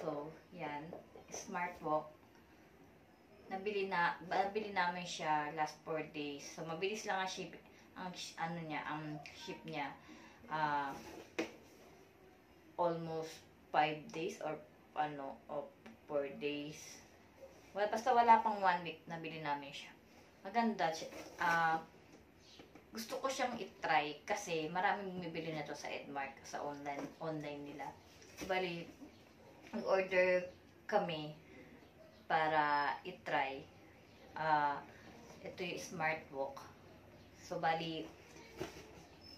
So, yan. Smart walk. Nabili na nabili namin siya last 4 days. So, mabilis lang ang ship ang ano niya, ang ship niya. Ah, almost 5 days or ano, or 4 days. Well, basta wala pang 1 week nabili namin siya. Maganda. Ah, gusto ko siyang itry kasi maraming bumibili na to sa Edmark sa online online nila. Bali, nag-order kami para itry. Ah, ito yung smart walk. So, bali,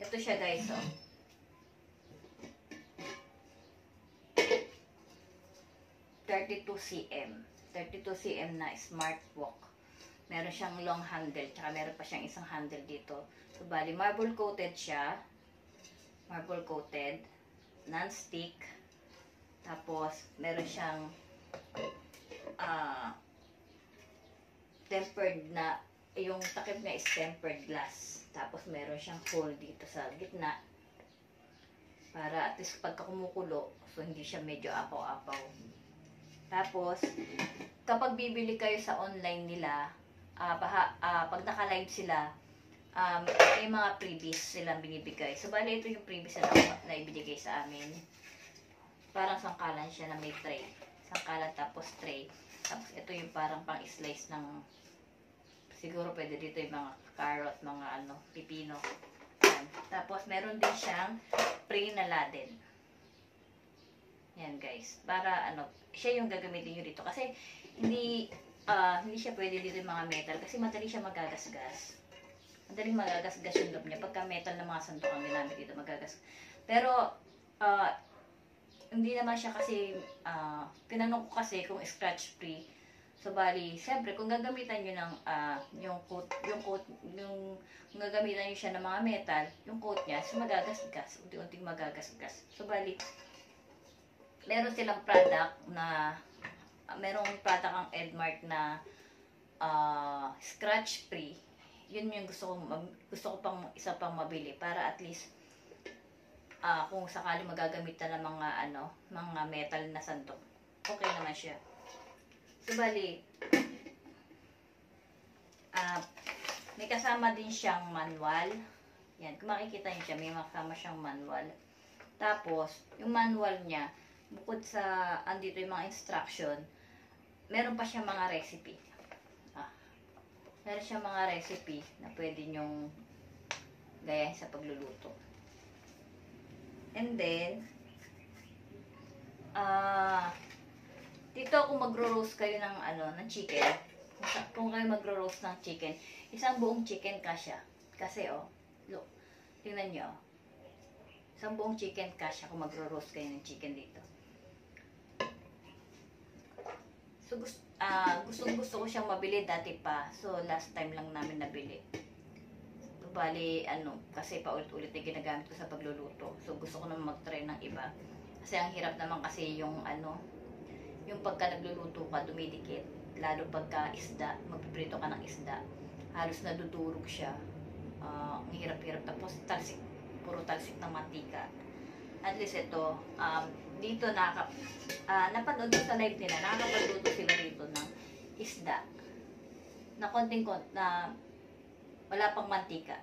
ito siya guys, oh. Thirty-two cm. 32 cm na smart walk. Meron siyang long handle, tsaka meron pa siyang isang handle dito. So, bali, marble coated siya. Marble coated. Non-stick. Tapos, meron siyang ah tempered na, yung takip niya is tempered glass. Tapos, meron siyang hole dito sa gitna. Para at least pagka kumukulo, so hindi siya medyo apaw-apaw. Tapos, kapag bibili kayo sa online nila, ah paha, ah, pag naka-live sila, um, may mga freebies silang binibigay. So, bali ito yung freebies na, na ibinigay sa amin. Parang sangkalan siya na may tray. Sangkalan tapos tray. Tapos ito yung parang pang-slice ng siguro pwede dito yung mga carrot, mga ano, pipino. Yan. Tapos meron din siyang pre na laden. Yan guys. Para ano, siya yung gagamitin nyo dito. Kasi hindi ah, hindi siya pwede dito yung mga metal kasi madali siya magagasgas. Madaling magagasgas yung loob niya. Pagka metal na mga santok ang ginamit dito, magagas. Pero, ah, hindi naman siya kasi, ah, tinanong ko kasi kung scratch free. So, bali, siyempre, kung gagamitan nyo ng, ah, yung coat, yung coat, yung, kung gagamitan nyo siya ng mga metal, yung coat niya, so magagasgas, unti-unting magagasgas. So, bali, meron silang product na uh, merong product ang Edmark na ah, scratch free. Yun yung gusto ko gusto ko pang isa pang mabili para at least ah, kung sakali magagamitan ng mga ano, mga metal na sandok. Okay naman siya. So bali ah may kasama din siyang manual. Yan, kung makikita niyo siya, may kasama siyang manual. Tapos, yung manual niya, bukod sa andito yung mga instruction, meron pa siya mga recipe. Ah, meron siya mga recipe na pwede nyong gayahin sa pagluluto. And then, ah, dito kung magro-roast kayo ng ano, ng chicken, kung, kayo magro-roast ng chicken, isang buong chicken kasya. Kasi oh, look, tingnan nyo, oh. isang buong chicken kasya kung magro-roast kayo ng chicken dito. So, gusto, ah gustong gusto ko siyang mabili dati pa. So, last time lang namin nabili. Bali, ano, kasi paulit-ulit na ginagamit ko sa pagluluto. So, gusto ko naman mag-try ng iba. Kasi ang hirap naman kasi yung, ano, yung pagka nagluluto ka, dumidikit. Lalo pagka isda, magpiprito ka ng isda. Halos nadudurog siya. Ah, ang hirap-hirap. Tapos, talsik, puro talsik ng mantika. At least ito, um, dito nakaka, ah napanood sa live nila, nakakapagluto sila rito ng isda. Na konting kon na wala pang mantika.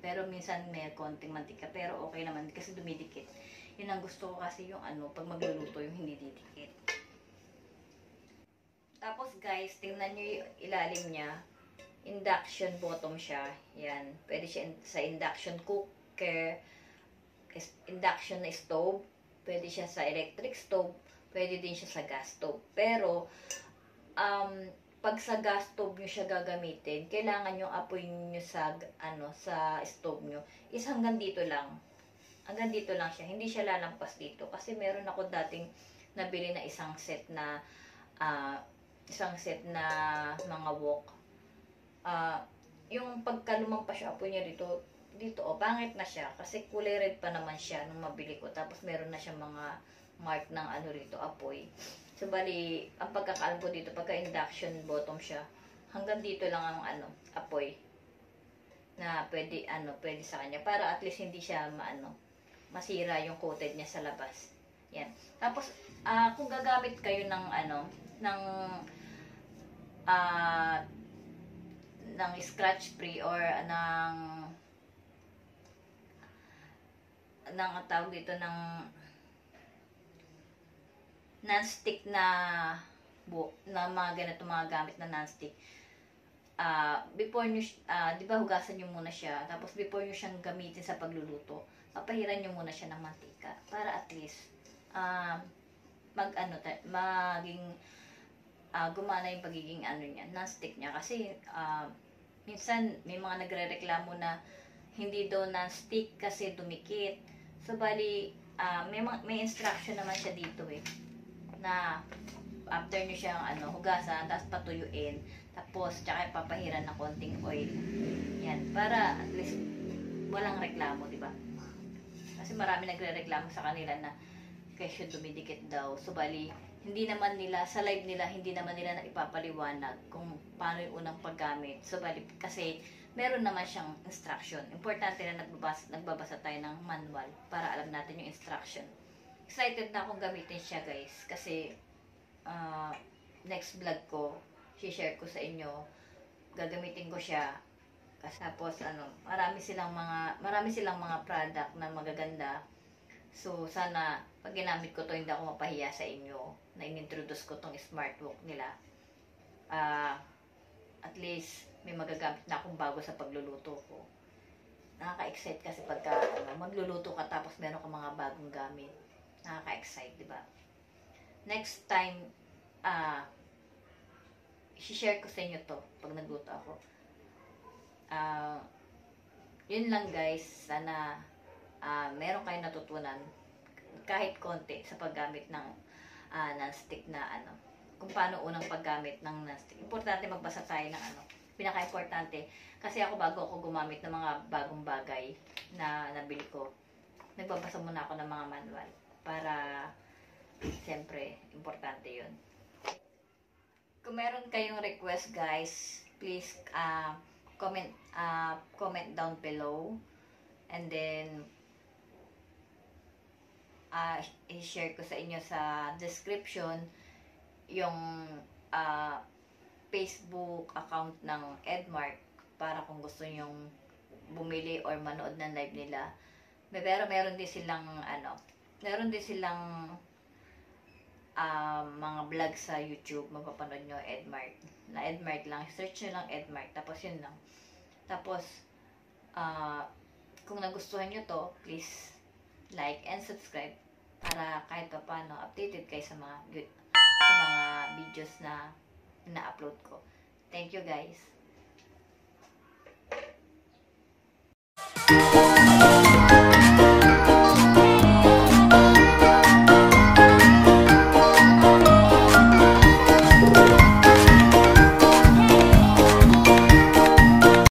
Pero minsan may konting mantika. Pero okay naman kasi dumidikit. Yun ang gusto ko kasi yung ano, pag magluluto yung hindi didikit. Tapos guys, tingnan nyo yung ilalim niya. Induction bottom siya. Yan. Pwede siya in- sa induction cooker, induction na stove, pwede siya sa electric stove, pwede din siya sa gas stove. Pero, um, pag sa gas stove nyo siya gagamitin, kailangan yung apoy nyo sa, ano, sa stove nyo is hanggang dito lang. Hanggang dito lang siya. Hindi siya lalampas dito. Kasi meron ako dating nabili na isang set na, ah, isang set na mga wok. Ah, yung pagka lumampas yung apoy niya dito, dito, oh, pangit na siya. Kasi kulay red pa naman siya nung mabili ko. Tapos meron na siya mga mark ng ano rito, apoy. So, bali, ang pagkakaalam ko dito, pagka induction bottom siya, hanggang dito lang ang ano, apoy na pwede, ano, pwede sa kanya. Para at least hindi siya, maano, masira yung coated niya sa labas. Yan. Tapos, ah kung gagamit kayo ng ano, ng ah ng scratch free or ng ng ang tawag dito ng non-stick na bu na mga ganito mga gamit na non-stick ah before nyo, ah, di ba hugasan nyo muna siya, tapos before nyo siyang gamitin sa pagluluto, papahiran nyo muna siya ng mantika para at least ah mag ano, maging ah, gumana yung pagiging ano niya, non-stick niya. Kasi ah, minsan may mga nagre-reklamo na hindi daw non-stick kasi dumikit. So bali, ah, may, may instruction naman siya dito eh, na after nyo siyang ano, hugasan, tapos patuyuin, tapos tsaka papahiran ng konting oil. Yan, para at least walang reklamo, di ba? Kasi marami nagre-reklamo sa kanila na kesyo dumidikit daw. So, bali, hindi naman nila, sa live nila, hindi naman nila na ipapaliwanag kung paano yung unang paggamit. So, bali, kasi meron naman siyang instruction. Importante na nagbabasa, nagbabasa tayo ng manual para alam natin yung instruction. Excited na akong gamitin siya, guys. Kasi, ah, next vlog ko, share ko sa inyo, gagamitin ko siya. Kasi tapos ano, marami silang mga marami silang mga product na magaganda. So sana pag ginamit ko to hindi ako mapahiya sa inyo na inintroduce ko tong smart walk nila. Ah at least may magagamit na akong bago sa pagluluto ko. Nakaka-excite kasi pagka ano, magluluto ka tapos meron ka mga bagong gamit. Nakaka-excite, di ba? Next time, ah, share ko sa inyo to pag nagluto ako. Ah, yun lang guys. Sana ah, meron kayong natutunan kahit konti sa paggamit ng ah, non-stick na ano. Kung paano unang paggamit ng non-stick. Importante magbasa tayo ng ano. Pinaka-importante. Kasi ako bago ako gumamit ng mga bagong bagay na nabili ko, nagbabasa muna ako ng mga manual para siyempre importante yun. Kung meron kayong request guys, please uh, comment uh, comment down below and then uh, i-share ko sa inyo sa description yung uh, Facebook account ng Edmark para kung gusto nyong bumili or manood ng live nila. Pero meron din silang ano, meron din silang um, mga vlog sa YouTube, mapapanood nyo Edmark. Na Edmark lang. Search nyo lang Edmark. Tapos yun lang. Tapos, ah, kung nagustuhan nyo to, please like and subscribe para kahit pa paano updated kayo sa mga sa mga videos na na-upload ko. Thank you guys.